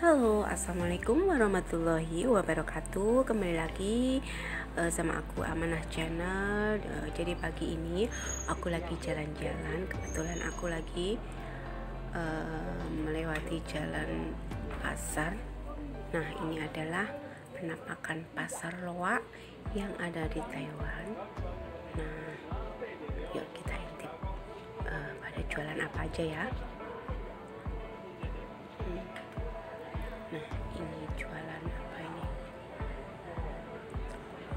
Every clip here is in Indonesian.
Halo, assalamualaikum warahmatullahi wabarakatuh. Kembali lagi uh, sama aku Amanah Channel. Uh, jadi pagi ini aku lagi jalan-jalan. Kebetulan aku lagi uh, melewati jalan pasar. Nah, ini adalah penampakan pasar loa yang ada di Taiwan. Nah, yuk kita intip uh, pada jualan apa aja ya. Jualan apa ini?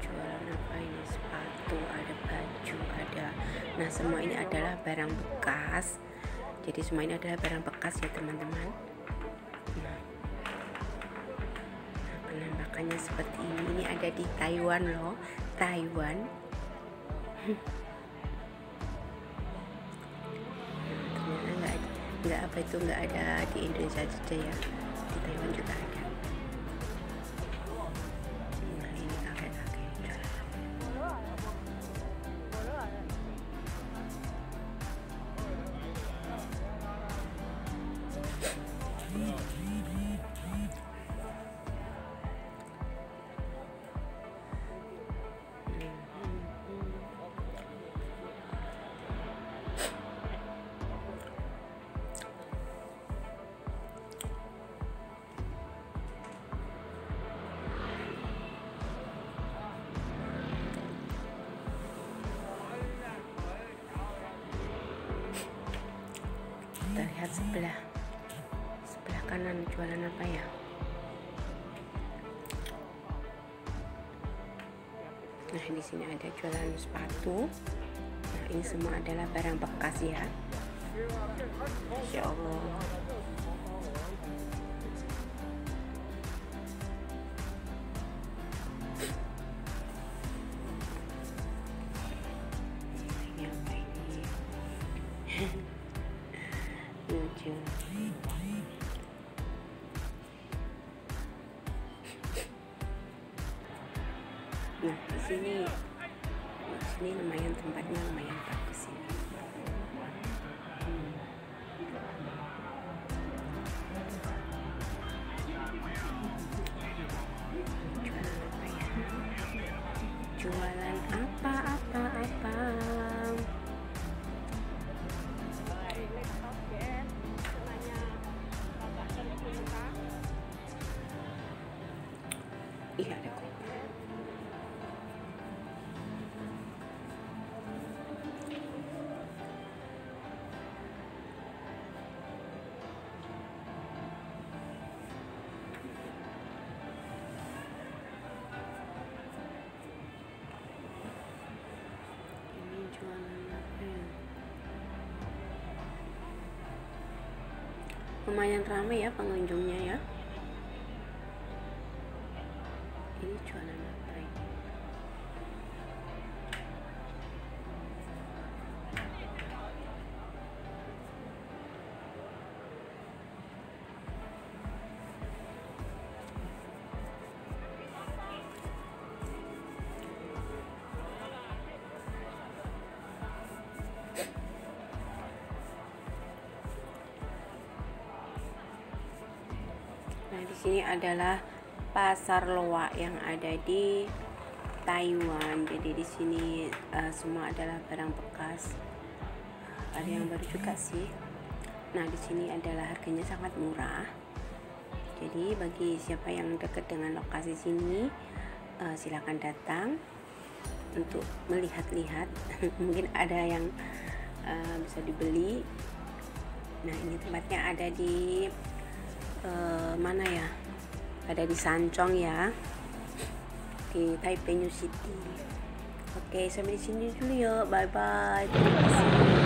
Jualan apa ini? Sepatu, ada baju, ada. Nah, semua ini adalah barang bekas. Jadi semua ini adalah barang bekas ya, teman-teman. Nah, nah, penampakannya seperti ini. Ini ada di Taiwan loh, Taiwan. Nggak nggak apa itu nggak ada di Indonesia saja ya di Taiwan juga ada sebelah. Sebelah kanan jualan apa ya? Nah di sini ada jualan sepatu. Nah ini semua adalah barang bekas ya. Masya Allah sini. Di sini lumayan tempatnya lumayan bagus ini Hmm. jualan apa ya? Jualan lumayan ramai ya pengunjungnya ya sini adalah pasar loa yang ada di Taiwan. Jadi di sini eh, semua adalah barang bekas. Ada yang baru juga sih. Nah, di sini adalah harganya sangat murah. Jadi bagi siapa yang dekat dengan lokasi sini, eh, silakan datang untuk melihat-lihat. Mungkin ada yang eh, bisa dibeli. Nah, ini tempatnya ada di eh, mana ya? Ada di Sancong ya, di Taipei New City. Oke, sampai di sini dulu ya. Bye bye.